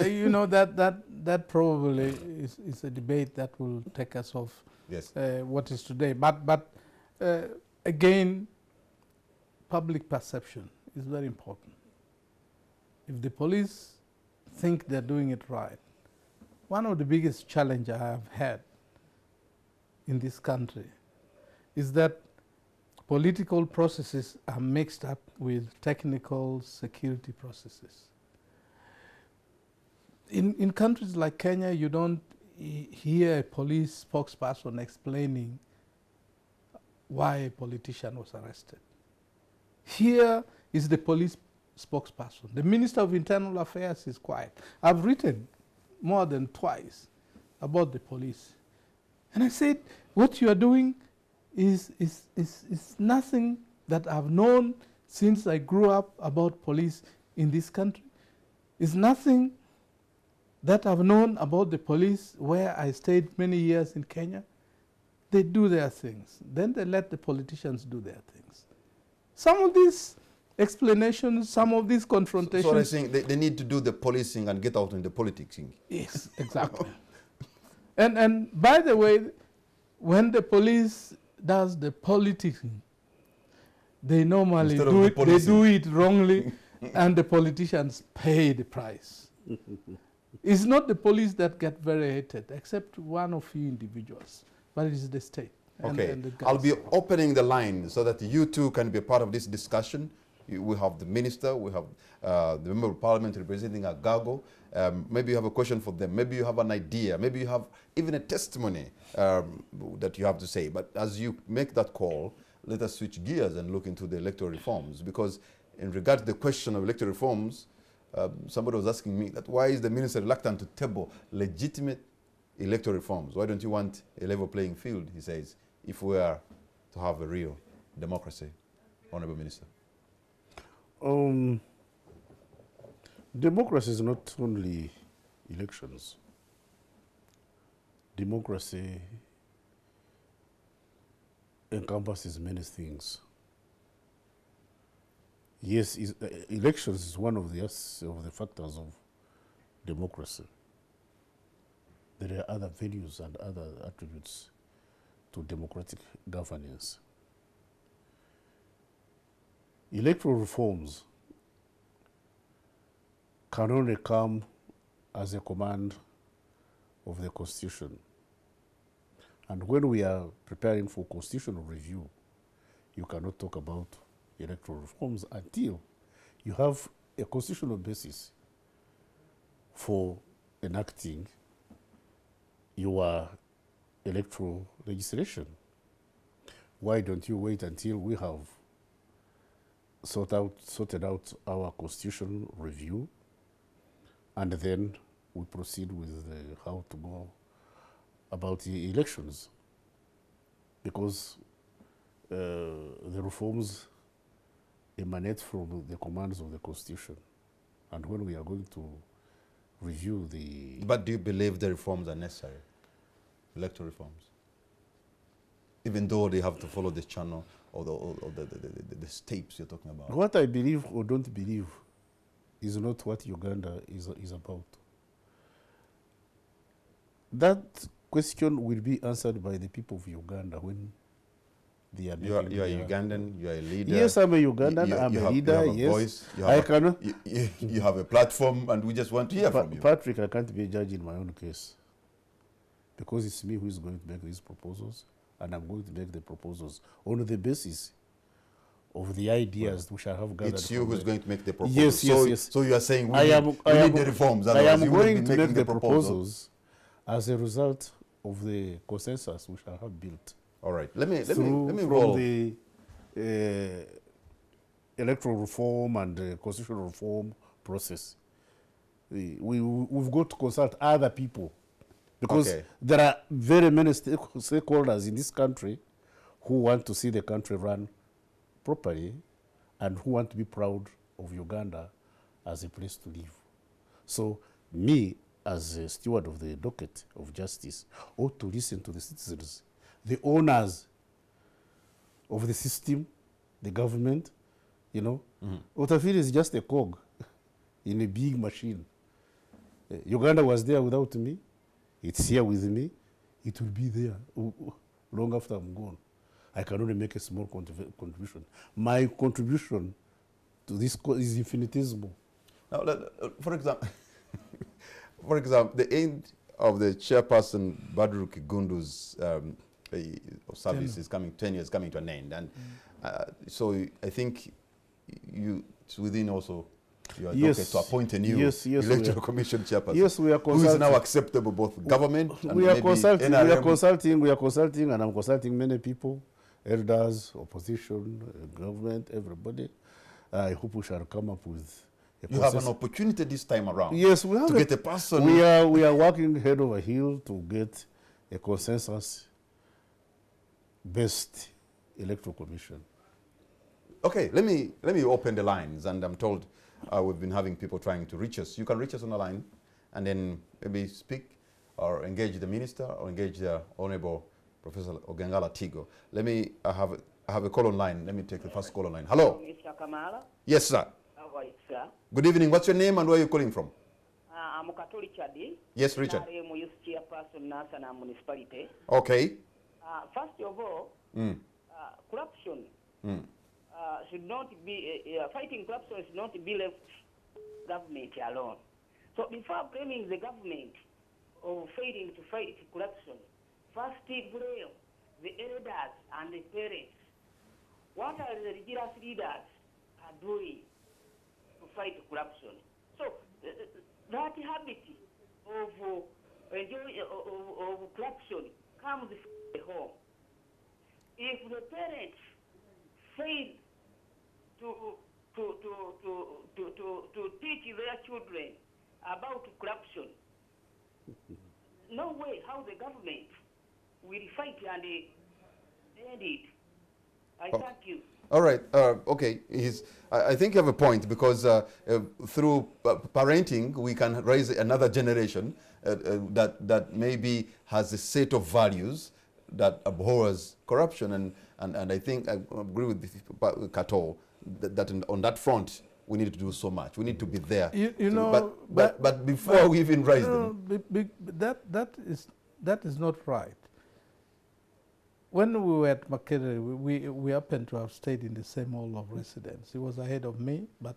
Uh, you know that that that probably is, is a debate that will take us off yes. uh, what is today. But but uh, again, public perception is very important. If the police think they're doing it right, one of the biggest challenge I have had in this country is that political processes are mixed up with technical security processes. In, in countries like Kenya, you don't hear a police spokesperson explaining why a politician was arrested. Here is the police spokesperson. The Minister of Internal Affairs is quiet. I've written more than twice about the police. And I said, what you are doing is, is, is, is nothing that I've known since I grew up about police in this country. It's nothing that I've known about the police where I stayed many years in Kenya. They do their things. Then they let the politicians do their things. Some of these explanations, some of these confrontations. so I'm saying they, they need to do the policing and get out in the politics. Yes, exactly. and and by the way, when the police does the politicking, they normally Instead do the it. They do it wrongly, [LAUGHS] and the politicians pay the price. it's not the police that get very hated, except one or few individuals, but it is the state. Okay, and the I'll be opening the line so that you too can be a part of this discussion. We have the minister, we have uh, the member of parliament representing Agago. Um, maybe you have a question for them. Maybe you have an idea. Maybe you have even a testimony um, that you have to say. But as you make that call, let us switch gears and look into the electoral reforms. Because in regard to the question of electoral reforms, um, somebody was asking me that why is the minister reluctant to table legitimate electoral reforms? Why don't you want a level playing field, he says, if we are to have a real democracy, Honorable Minister? Um, democracy is not only elections. Democracy encompasses many things. Yes, is, uh, elections is one of the of the factors of democracy. There are other values and other attributes to democratic governance. Electoral reforms can only come as a command of the Constitution. And when we are preparing for constitutional review, you cannot talk about electoral reforms until you have a constitutional basis for enacting your electoral legislation. Why don't you wait until we have sort out, sorted out our constitutional review and then we proceed with uh, how to go about the elections because uh, the reforms emanate from the commands of the constitution and when we are going to review the But do you believe the reforms are necessary? Electoral reforms? Even though they have to follow this channel or the, or the, the, the, the, steps you're talking about. what i believe or don't believe is not what Uganda is, is about. That question will be answered by the people of Uganda when they are You are, you are Ugandan, you are a leader. Yes, I'm a Ugandan. You- you- I'm you a have- you leader. have a yes, voice, you have a- cannot. You, you, you have a platform, and we just want to hear Pa- from you. Patrick, I can't be a judge in my own case because it's me who is going to make these proposals, and I'm going to make the proposals on the basis of the ideas which I have gathered. It's you who's the- going to make the proposals. Yes, yes, so, yes. So you are saying we I need, am, we I need the reforms. I am going to make the proposal. proposals as a result of the consensus which I have built All right. Let me let me let me roll. the uh, electoral reform and uh, constitutional reform process. We, we, we've got to consult other people because Okay. there are very many stakeholders in this country who want to see the country run properly and who want to be proud of Uganda as a place to live. So, me, as a steward of the docket of justice, ought to listen to the citizens, the owners of the system, the government, you know. Otafiire is just a cog [LAUGHS] in a big machine. Uh, Uganda was there without me. It's here with me. It will be there o- o- long after I'm gone. I can only make a small contrib- contribution. My contribution to this co- is infinitesimal. Now, let- uh, for example, [LAUGHS] for example, the end of the chairperson Badru Kiggundu's um, service is coming, ten years coming to an end, and uh, so I think you it's within also your Yes. docket to appoint a new Yes, yes, electoral commission chairperson. Yes, we are Who is now acceptable both government and we are consulting. We are consulting. We are consulting, and I'm consulting many people, elders, opposition, uh, government, everybody. I hope we shall come up with. A You have an opportunity this time around. Yes, we have to a- get a person. We are we are working head over heel to get a consensus based electoral commission. Okay, let me let me open the lines, and I'm told uh, we've been having people trying to reach us. You can reach us on the line, and then maybe speak or engage the minister or engage the honourable Professor Ogenga Latigo. Let me I have I have a call online. Let me take the first call online. Hello. Mr. Kamala. Yes, sir. How are you, sir? Good evening. What's your name and where are you calling from? Uh, I'm Kato Richard. Yes, Richard. NRM youth chairperson, Nansana municipality. Okay. Uh, first of all, Mm. uh, corruption Mm. Uh, should not be, uh, uh, fighting corruption should not be left government alone. So before blaming the government of failing to fight corruption, first blame the elders and the parents. What are the religious leaders are doing to fight corruption? So uh, that habit of uh, of, of, of corruption comes from the home. If the parents fail to, to, to, to, to, to, to teach their children about corruption, [LAUGHS] no way how the government will fight and uh, end it. I Oh. thank you. All right. Uh, okay. He's, I, think you have a point because uh, uh, through pa- parenting, we can raise another generation uh, uh, that, that maybe has a set of values that abhors corruption. And, and, and I think I agree with Kato that, that in, on that front, we need to do so much. We need to be there. You- you to- know, but, but, but- but before we even raise No, them, be- be- that, that, is, that is not right. When we were at Makerere, we, we, we happened to have stayed in the same hall of residence. He was ahead of me, but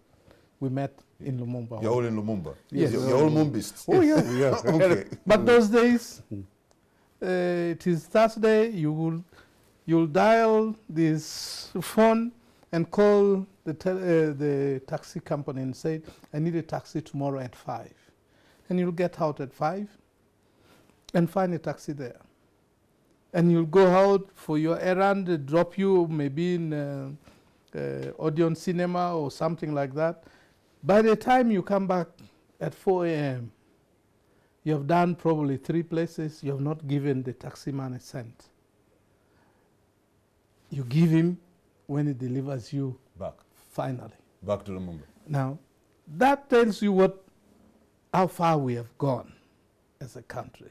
we met in Lumumba. you're all in Lumumba. Yes. You're, you're all Mumbists. Oh yeah, [LAUGHS] we [LAUGHS] okay. But those days, uh, it is Thursday. You will, you'll dial this phone and call the uh, the taxi company and say, "I need a taxi tomorrow at 5. and you'll get out at five and find a taxi there. And you'll go out for your errand, drop you maybe in uh, uh, Cinema or something like that. By the time you come back at 4 a.m., you have done probably three places, you have not given the taxi man a cent. You give him when he delivers you Back. finally. Back to Lumumba. Now, that tells you what, how far we have gone as a country.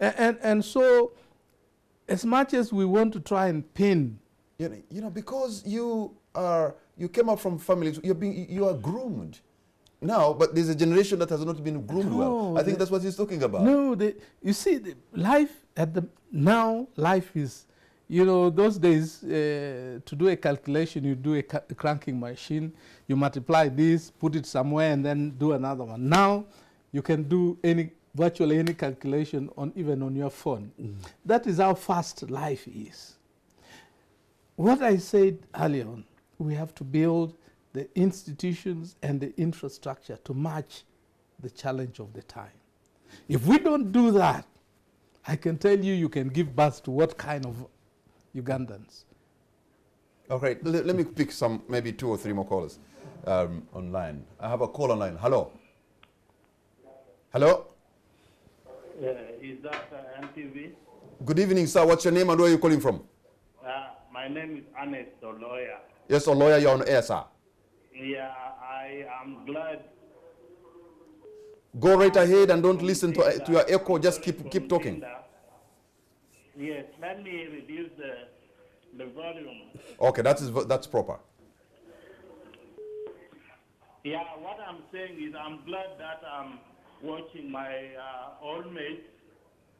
And, and, and so, as much as we want to try and pin, You know, you know, because you are, you came up from families, you're being, you are groomed now, but there's a generation that has not been groomed well. I think that's what he's talking about. No, the, you see, the life at the now life is, you know, those days uh, to do a calculation, you do a, cranking machine, you multiply this, put it somewhere, and then do another one. Now, you can do any virtually any calculation on even on your phone. That is how fast life is. What I said earlier on, we have to build the institutions and the infrastructure to match the challenge of the time. If we don't do that, I can tell you, you can give birth to what kind of Ugandans? Okay, le- let me pick some, maybe two or three more callers um, online. I have a call online. Hello. Hello. Uh, is that uh, NTV? Good evening, sir. What's your name and where are you calling from? Uh, my name is Ernest, a lawyer. Yes, a lawyer, you're on air, sir. Yeah, I am glad. Go right ahead and don't listen to, uh, to your echo. Just keep, keep talking. Yes, let me reduce the, the volume. Okay, that is, that's proper. Yeah, what I'm saying is I'm glad that I'm watching my uh, old mates.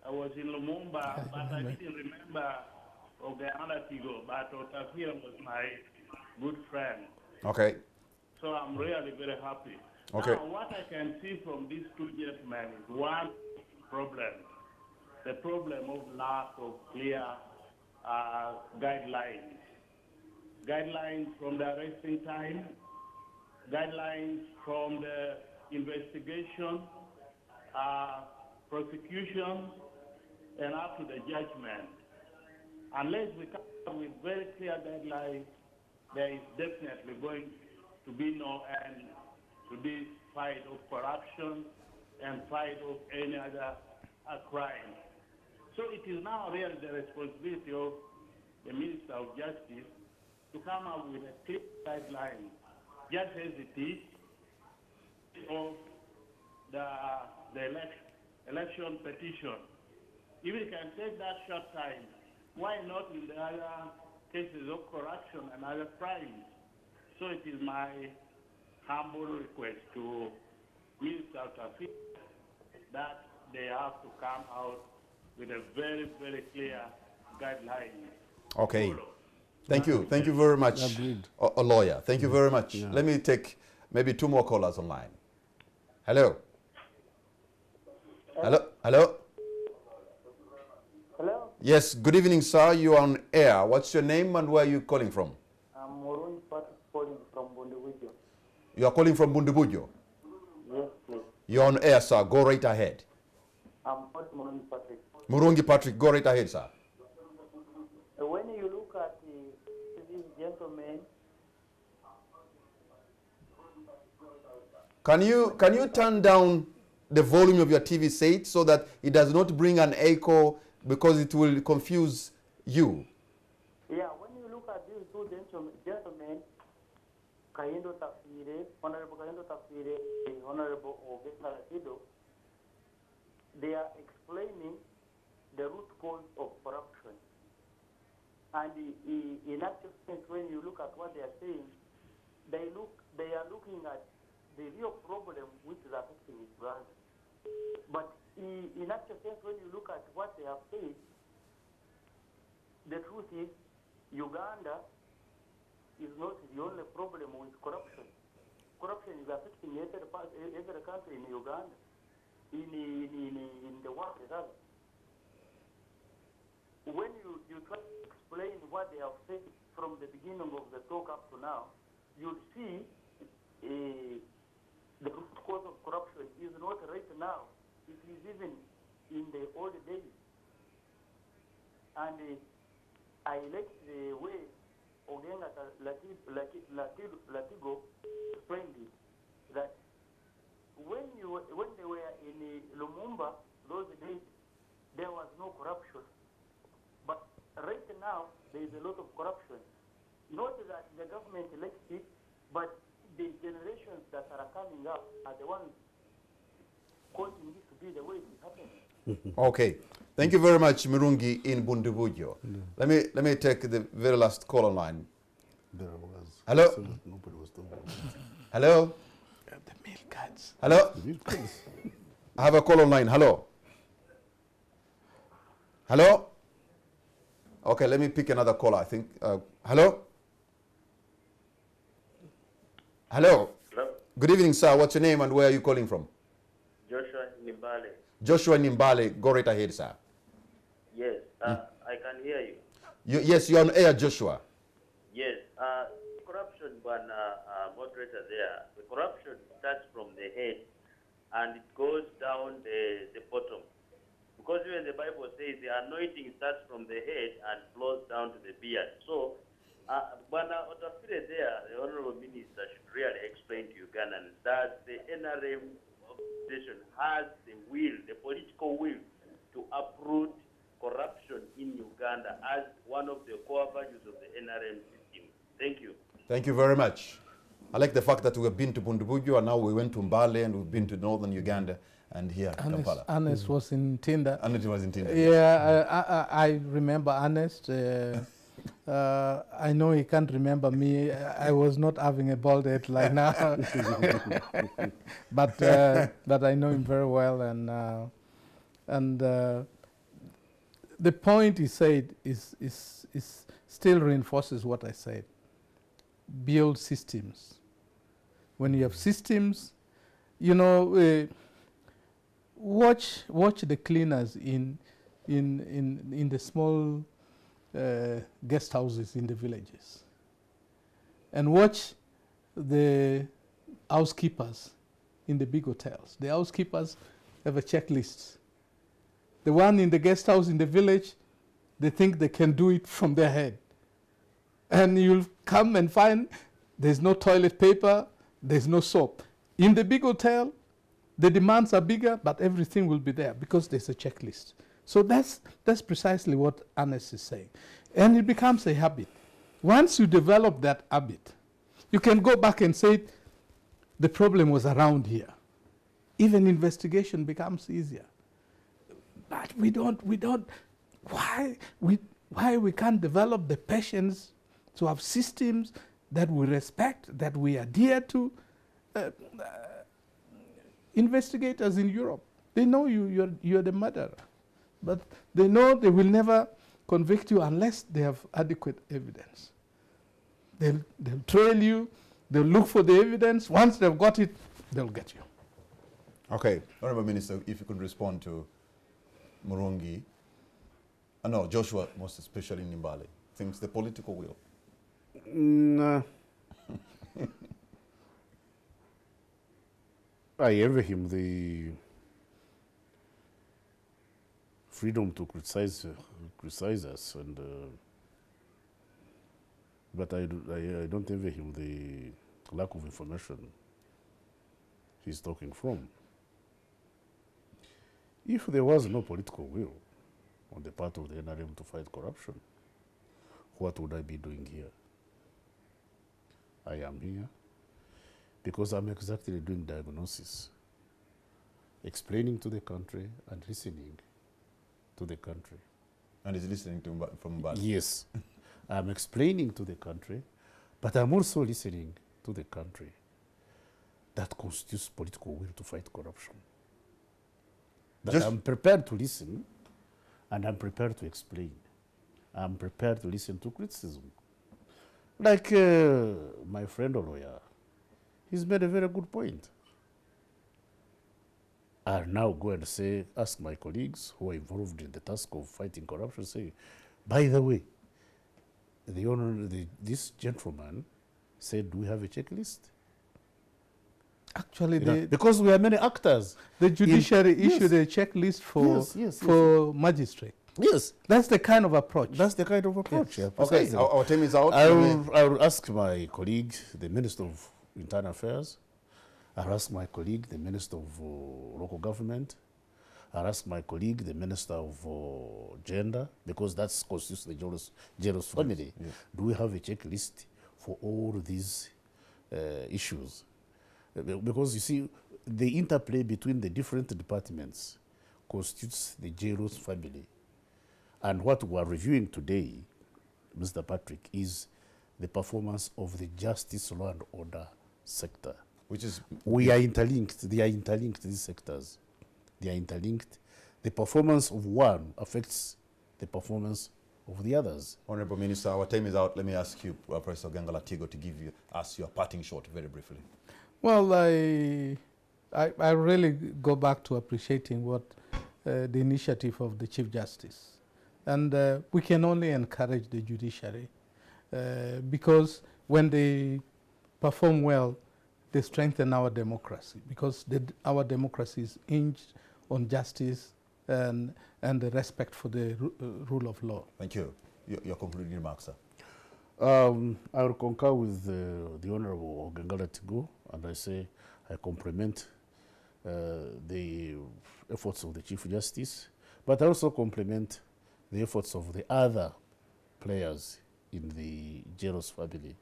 I was in Lumumba, but I didn't remember Ogenga Latigo, but Otafiire was my good friend. Okay. So I'm really very happy. Okay. Now, what I can see from these two gentlemen is one problem, the problem of lack of clear uh, guidelines. Guidelines from the arresting time, guidelines from the investigation, uh, prosecution, and up to the judgment. Unless we come up with very clear guidelines, there is definitely going to be no end to this fight of corruption and fight of any other uh, crime. So it is now really the responsibility of the Minister of Justice to come up with a clear guideline, just as it is of the, the elect, election petition. If it can take that short time, why not in the other cases of corruption and other crimes? So it is my humble request to Minister Tafi that they have to come out with a very, very clear guideline. Okay. Thank you. Thank you very much. A, a lawyer. Thank you very much. Let me take maybe two more callers online. Hello. Hello. Hello. Hello, Yes. Good evening, sir. You are on air. What's your name and where are you calling from? I'm Morun Patrick calling from Bundibugyo. You are calling from Bundibugyo. Yes, please. You're on air, sir. Go right ahead. I'm not Morun Patrick. Murungi Patrick, go right ahead, sir. When you look at uh, this gentleman, Can you can you turn down the volume of your TV set so that it does not bring an echo because it will confuse you? yeah, when you look at these two gentlemen, gentlemen Kahinda Otafiire, Honorable Kahinda Otafiire, and Honorable Ogeta Ido, they are explaining the root cause of corruption. And in actual sense, when you look at what they are saying, they look they are looking at the real problem which is affecting his brother. But in actual sense, when you look at what they have said, the truth is Uganda is not the only problem with corruption. Corruption is affecting every, every country in Uganda, in, in, in, in the world rather. When you, you try to explain what they have said from the beginning of the talk up to now, you'll see uh, the root cause of corruption is not right now. It is even in the old days. And uh, I like the way Ogenga Latigo explained it, that when, you, when they were in uh, Lumumba, those days, there was no corruption. But right now, there is a lot of corruption. Not that the government likes it, but the generations that are coming up are the ones causing this to be the way it is happening. [LAUGHS] Okay. Thank you very much, Murungi in Bundibugyo. Let me let me take the very last call online. There was. Hello? so Nobody was talking. Hello. The milk cards. Hello? I have a call online. Hello? Hello? Okay, let me pick another caller, I think. Uh, hello? Hello? Hello, Good evening, sir. What's your name and where are you calling from? Joshua Nimbale. Joshua Nimbale. Go right ahead, sir. Yes, uh, I can hear you. You, yes, you're on air, Joshua. Yes, uh, corruption, one uh, uh, moderator there. The corruption starts from the head and it goes down the, the bottom. Because even the Bible says the anointing starts from the head and flows down to the beard. So, uh, Bwana Otafiire there, the Honorable Minister, should really explain to Ugandans that the NRM organization has the will, the political will, to uproot corruption in Uganda as one of the core values of the NRM system. Thank you. Thank you very much. I like the fact that we've been to Bundibugyo and now we went to Mbale and we've been to northern Uganda and here, Ernest, Kampala. Ernest was in Tinder. And it was in Tinder. Yeah, I, I, I remember Ernest. Uh, [LAUGHS] uh, I know he can't remember me. I was not having a bald head like now, [LAUGHS] but uh, but I know him very well, and uh, and uh, the point he said is is is still reinforces what I said. Build systems. When you have systems, you know. Watch watch the cleaners in in in in the small uh, guest houses in the villages. And watch the housekeepers in the big hotels. The housekeepers have a checklist. The one in the guest house in the village they think they can do it from their head. And you'll come and find there's no toilet paper there's no soap. In the big hotel the demands are bigger, but everything will be there because there's a checklist. So that's, that's precisely what Ernest is saying. And it becomes a habit. Once you develop that habit, you can go back and say, the problem was around here. Even investigation becomes easier. But we don't, we don't, why we, why we can't develop the patience to have systems that we respect, that we adhere to. Uh, investigators in Europe, they know you, you're, you're the murderer. But they know they will never convict you unless they have adequate evidence. They'll, they'll trail you, they'll look for the evidence. Once they've got it, they'll get you. Okay, Honorable Minister, if you could respond to Murungi, uh, no, Joshua, most especially Nimbale, thinks the political will. Nah. [LAUGHS] I envy him the freedom to criticize, criticize us, and uh, but I, do, I, I don't envy him the lack of information he's talking from. If there was no political will on the part of the NRM to fight corruption, what would I be doing here? I am here because I'm exactly doing diagnosis, explaining to the country and listening to the country. And he's listening to from Mbale. Yes, [LAUGHS] I'm explaining to the country, but I'm also listening to the country that constitutes political will to fight corruption. But Just- I'm prepared to listen and I'm prepared to explain. I'm prepared to listen to criticism. Like uh, my friend Oloya, he's made a very good point. I'll now go and say, ask my colleagues who are involved in the task of fighting corruption, say, by the way, the honor, the, this gentleman said, do we have a checklist? Actually, You know, because we are many actors. the judiciary yes. issued a checklist for, Yes, yes, for magistrate. Yes, That's the kind of approach. that's the kind of approach. yeah, Okay, our, our time is out. I will, I will ask my colleague, the Minister of Internal Affairs. I'll ask my colleague, the Minister of uh, Local Government. I'll ask my colleague, the Minister of uh, Gender, because that's constitutes the JLOS, JLOS family. Do we have a checklist for all these uh, issues? Uh, Because you see, the interplay between the different departments constitutes the JLOS family. And what we are reviewing today, Mr. Patrick, is the performance of the justice, law and order sector. Which is we are interlinked. They are interlinked, these sectors. They are interlinked. The performance of one affects the performance of the others. Honorable Minister, our time is out. Let me ask you, uh, Professor Ogenga Latigo, to give you us your parting shot very briefly. Well, I, I, I really go back to appreciating what uh, the initiative of the Chief Justice. And uh, we can only encourage the judiciary uh, because when they perform well, they strengthen our democracy because the, our democracy is hinged on justice and, and the respect for the uh, rule of law. Thank you. Your, your concluding remarks, sir. Um, I will concur with uh, the Honorable Ogenga Latigo, and I say I compliment uh, the efforts of the Chief Justice, but I also compliment the efforts of the other players in the JLOS family,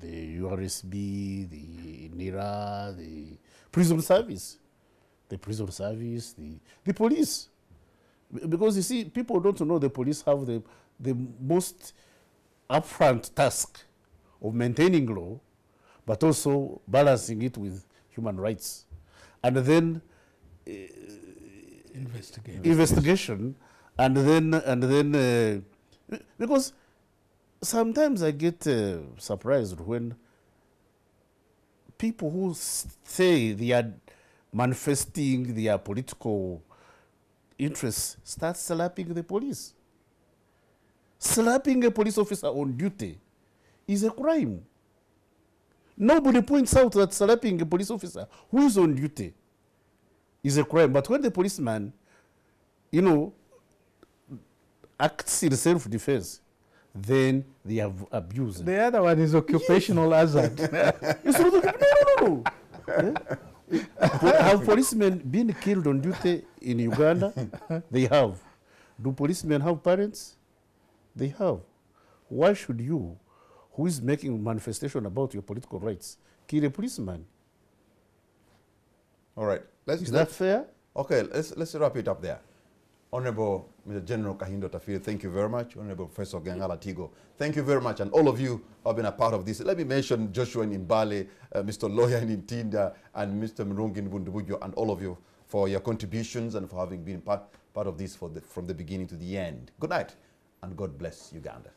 the URSB, the NIRA, the prison service, the prison service, the, the police. Because you see, people don't know the police have the, the most upfront task of maintaining law, but also balancing it with human rights. And then investigation, investigation, and then and then uh, because sometimes I get uh, surprised when people who say they are manifesting their political interests start slapping the police. Slapping a police officer on duty is a crime. Nobody points out that slapping a police officer who is on duty is a crime. But when the policeman, you know, acts in self-defense, then they have abused. The other one is occupational hazard. It's not okay. No, no, no, no. Eh? Po- have policemen been killed on duty in Uganda? They have. Do policemen have parents? They have. Why should you, who is making manifestation about your political rights, kill a policeman? All right. Let's, Is that fair? Okay, let's, let's wrap it up there. Honorable Mr. General Kahinda Otafiire, thank you very much. Honorable Professor Ogenga Latigo, thank you very much. And all of you have been a part of this. Let me mention Joshua Nimbale, uh, Mr. Lawyer [LAUGHS] in Intinda, and Mr. Mrungin Bundibugyo, and all of you for your contributions and for having been part, part of this the, from the beginning to the end. Good night, and God bless Uganda.